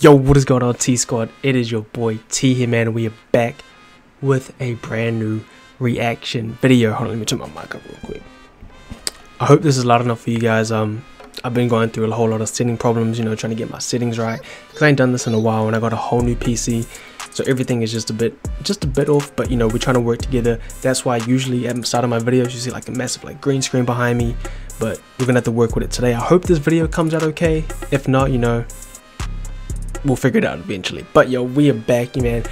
Yo, what is going on, T Squad? It is your boy T here, man. We are back with a brand new reaction video. Hold on, let me turn my mic up real quick. I hope this is loud enough for you guys. Um, I've been going through a whole lot of setting problems, you know, trying to get my settings right. Cause I ain't done this in a while, and I got a whole new PC, so everything is just a bit, just a bit off. But you know, we're trying to work together. That's why usually at the start of my videos, you see like a massive like green screen behind me. But we're gonna have to work with it today. I hope this video comes out okay. If not, you know, we'll figure it out eventually. But yo, we are back, You man.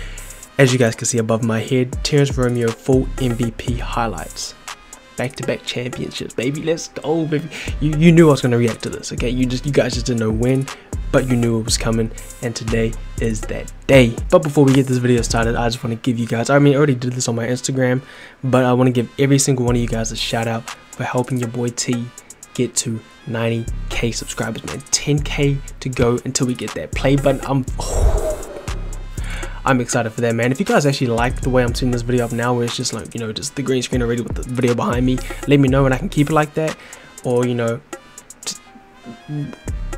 As you guys can see above my head, Terrence Romeo full MVP highlights. Back-to-back -back championships, baby. Let's go, baby. You you knew I was gonna react to this, okay? You just you guys just didn't know when, but you knew it was coming, and today is that day. But before we get this video started, I just want to give you guys. I mean, I already did this on my Instagram, but I want to give every single one of you guys a shout out for helping your boy T get to 90k subscribers man. 10k to go until we get that play button. I'm oh, i'm excited for that man. If you guys actually like the way i'm seeing this video up now where it's just like you know just the green screen already with the video behind me let me know and i can keep it like that. Or you know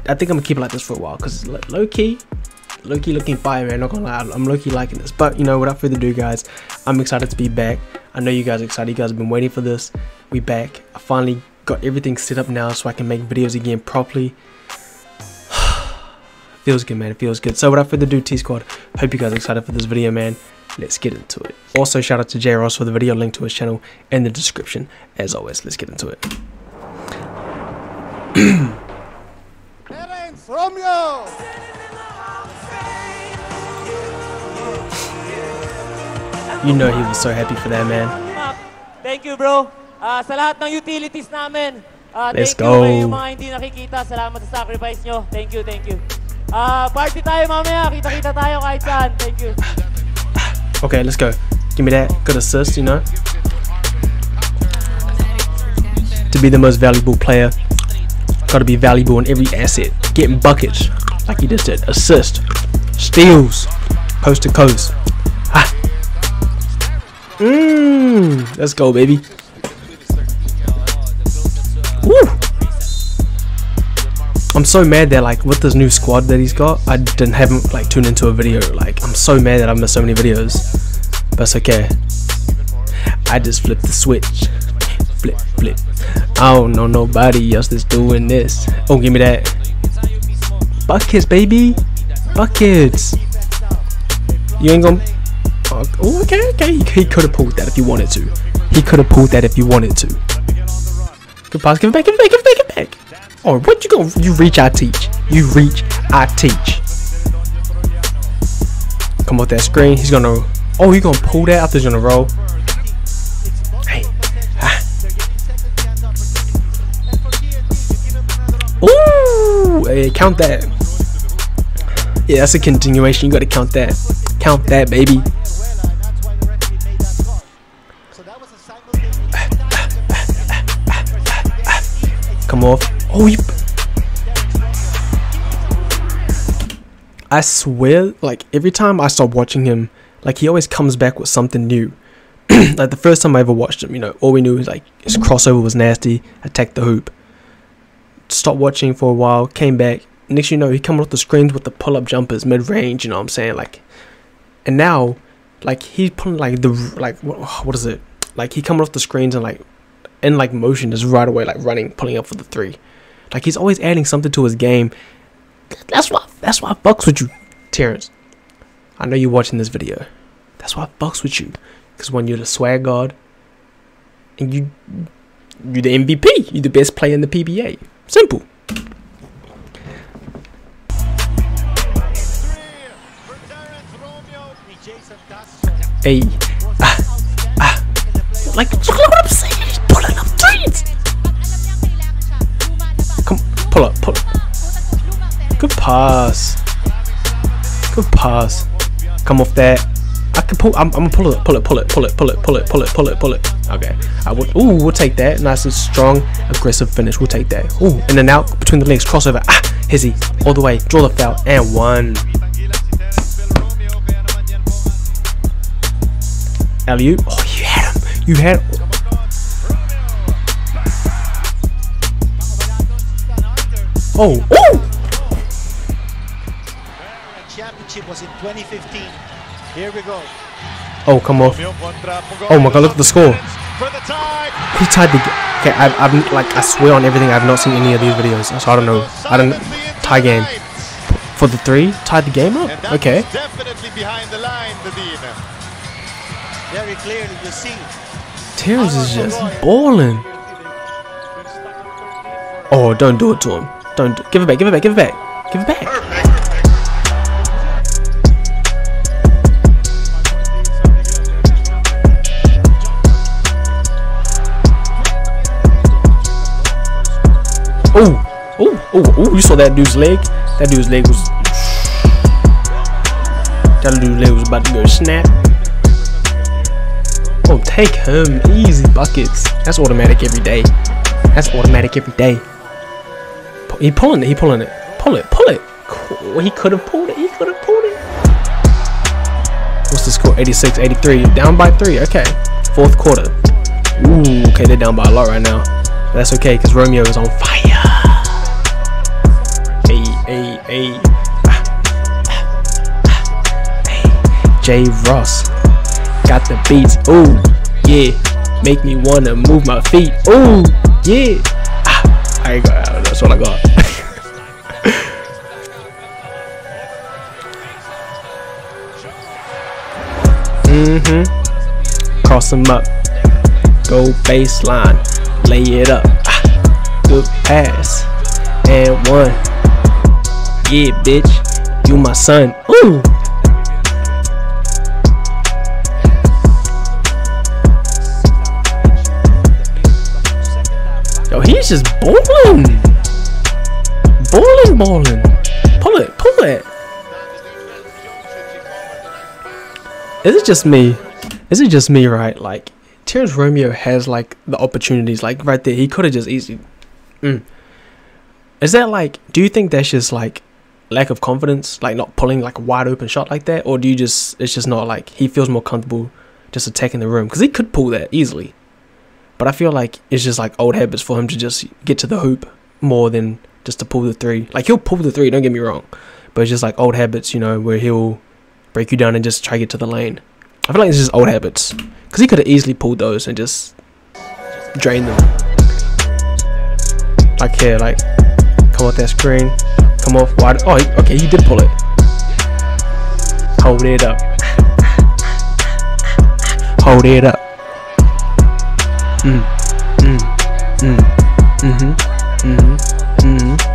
i think i'm gonna keep it like this for a while because low-key low-key looking fire man. Not gonna lie i'm low-key liking this. But you know without further ado guys i'm excited to be back. I know you guys excited. You guys have been waiting for this. We back. I finally got everything set up now so I can make videos again properly. feels good, man. It feels good. So without further ado, T-Squad, hope you guys are excited for this video, man. Let's get into it. Also, shout out to J. Ross for the video, link to his channel in the description. As always, let's get into it. Terrence Romeo! You know he was so happy for that, man. Thank you, bro. Uh, sa lahat ng utilities namin, uh, Let's thank go. you kayo mga hindi nakikita. Salamat sa sacrifice nyo. Thank you, thank you. Uh, party tayo mamaya. Kita-kita tayo kahit saan. Thank you. Okay, let's go. Give me that good assist, you know. To be the most valuable player, gotta be valuable in every asset. Getting buckets, like he just did. Assist, steals, coast to coast. Ah. Mmm, let's go, baby. I'm so mad that like with this new squad that he's got, I didn't haven't like tuned into a video. Like I'm so mad that I missed so many videos. But it's okay. I just flipped the switch. Flip, flip. I don't know nobody else that's doing this. Oh, give me that. Buckets, baby. Buckets. You ain't gonna. Oh, okay, okay. He, could have pulled that if he wanted to. He could have pulled that if he wanted to. Good pass. Give it back. Give it back. Give it back. Give it back. Oh, what you go? You reach, I teach. You reach, I teach. Come off that screen. He's gonna. Oh, he gonna pull that after he's gonna roll. Hey. Ah. Ooh, hey, count that. Yeah, that's a continuation. You gotta count that. Count that, baby. Come off. Oh, you. I swear, like every time I stop watching him, like he always comes back with something new. like the first time I ever watched him, you know, all we knew was like his crossover was nasty, attacked the hoop. Stopped watching for a while, came back. Next you know, he come off the screens with the pull up jumpers mid range. You know what I'm saying? Like, and now, like he's pulling like the like what, what is it? Like he coming off the screens and like in like motion just right away, like running, pulling up for the three. Like he's always adding something to his game. That's why that's why I fucks with you, Terrence. I know you're watching this video. That's why I fucks with you. Cause when you're the swag god and you you're the MVP, you're the best player in the PBA. Simple. Hey. Ah, ah. Like, look what I'm saying. Pass. Good pass. Come off that. I can pull. I'm, I'm gonna pull it, pull it, pull it, pull it, pull it, pull it, pull it, pull it, pull it. Okay. I would. Ooh, we'll take that. Nice and strong, aggressive finish. We'll take that. Ooh, in and out between the legs, crossover. Ah, Hizzy, all the way, draw the foul, and one. Alley. Oh, you had him. You had. Oh, oh! Championship was in 2015. Here we go. Oh, come on. Oh my god, look at the score. He tied the. Game. Okay, I've, I've like I swear on everything, I've not seen any of these videos, so I don't know. I don't tie game for the three. Tied the game up. Okay. Definitely behind the line, the dean. Very clearly, you see. Tears is just balling. Oh, don't do it to him. Don't do, give it back. Give it back. Give it back. Give it back. Oh, oh, oh, oh! You saw that dude's leg? That dude's leg was. That dude's leg was about to go snap. Oh, take him. Easy buckets. That's automatic every day. That's automatic every day. He pulling it. He pulling it. Pull it. Pull it. Cool. He could have pulled it. He could have pulled it. What's the score? 86, 83. Down by three. Okay. Fourth quarter. Ooh. Okay, they're down by a lot right now. But that's okay because Romeo is on fire. Hey, hey, hey. J Ross got the beats. Ooh, yeah. Make me wanna move my feet. Ooh, yeah. Ah, I got. That's what I got. mm-hmm. Cross them up. Go baseline. Lay it up. Ah, good pass. And one. Yeah, bitch. You my son. Ooh. Yo, he's just balling. Balling, balling. Pull it, pull it. Is it just me? Is it just me, right? Like, Terrence Romeo has, like, the opportunities, like, right there. He could have just easily. Mm. Is that, like, do you think that's just, like, lack of confidence? Like, not pulling, like, a wide open shot like that? Or do you just, it's just not, like, he feels more comfortable just attacking the room? Because he could pull that easily. But I feel like it's just like old habits for him to just get to the hoop more than just to pull the three. Like he'll pull the three, don't get me wrong. But it's just like old habits, you know, where he'll break you down and just try to get to the lane. I feel like it's just old habits. Because he could have easily pulled those and just drained them. Like here, like, come off that screen. Come off wide. Oh, okay, he did pull it. Hold it up. Hold it up. Mm, mm, mm, mm-hmm, mm-hmm, mm-hmm,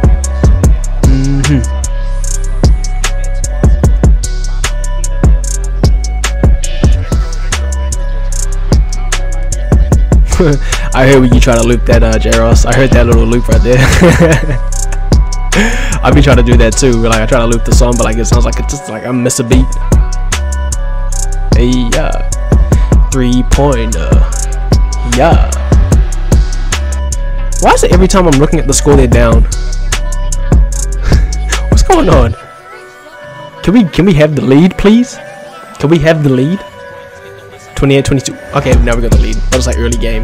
I heard when you try to loop that, uh, J-Ross. I heard that little loop right there. I be trying to do that too. Like I try to loop the song, but like it sounds like it's just like I miss a beat. Hey, yeah, three pointer. Yeah. Why is it every time I'm looking at the score they're down? What's going on? Can we can we have the lead, please? Can we have the lead? 28 22. Okay, now we got the lead. That was like early game.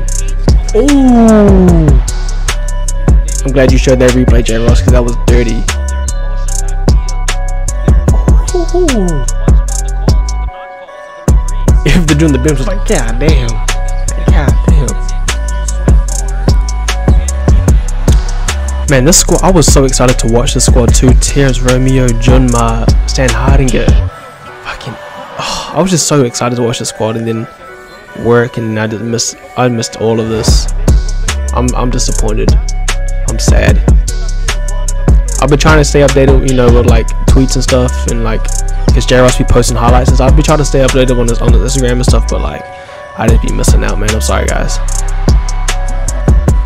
Ooh. I'm glad you showed that replay, J Ross, because that was dirty. Ooh. If they're doing the bims, was like, god damn. Damn. Man, this squad, I was so excited to watch this squad too. Tears, Romeo, June Mar, Stan Hardinger. I was just so excited to watch the squad and then work and I just missed, I missed all of this. I'm, I'm disappointed. I'm sad. I've been trying to stay updated, you know, with like tweets and stuff and like, because J be posting highlights and stuff. I've been trying to stay updated on this on Instagram and stuff, but like, I just be missing out, man. I'm sorry, guys.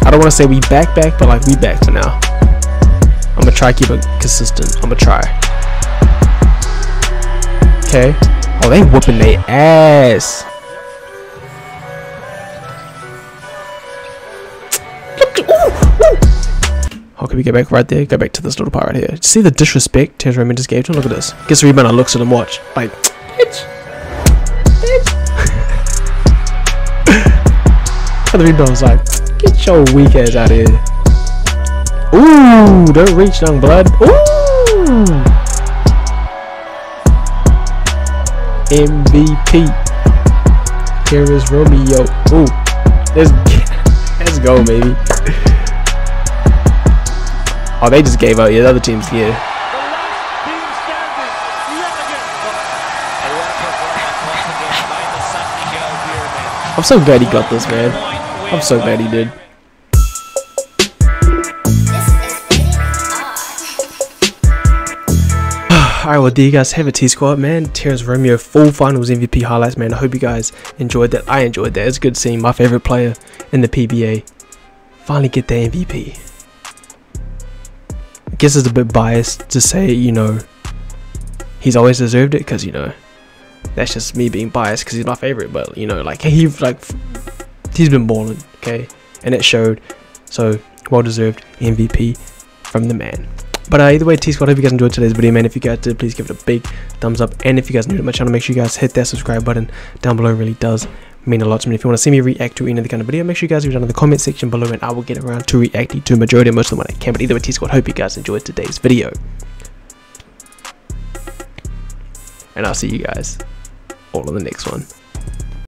I don't want to say we back back, but like we back for now. I'm gonna try keep it consistent. I'm gonna try. Okay. Oh, they whooping their ass. How can we get back right there? Go back to this little part right here. See the disrespect Raymond just gave to him? Look at this. Gets a rebound looks at him, watch. Like, bitch. Bitch. the rebound's like, get your weak ass out of here. Ooh, don't reach, young blood. Ooh. MVP. Here is Romeo. Ooh, let's let's go, baby. oh, they just gave out. Yeah, the other team's here. I'm so glad he got this, man. I'm so glad he did. Alright, well, there you guys have it, T Squad, man. Terrence Romeo, full finals MVP highlights, man. I hope you guys enjoyed that. I enjoyed that. It's good seeing my favorite player in the PBA finally get the MVP. I guess it's a bit biased to say, you know, he's always deserved it because, you know, that's just me being biased because he's my favorite. But, you know, like, he, like, he's been balling, okay? And it showed. So, well deserved MVP from the man. But uh, either way, T Squad, hope you guys enjoyed today's video, man. If you guys did, please give it a big thumbs up. And if you guys are new to my channel, make sure you guys hit that subscribe button down below. It really does mean a lot to me. If you want to see me react to any of the kind of video, make sure you guys leave it down in the comment section below, and I will get around to reacting to majority of most of them when I can. But either way, T Squad, hope you guys enjoyed today's video. And I'll see you guys all in the next one.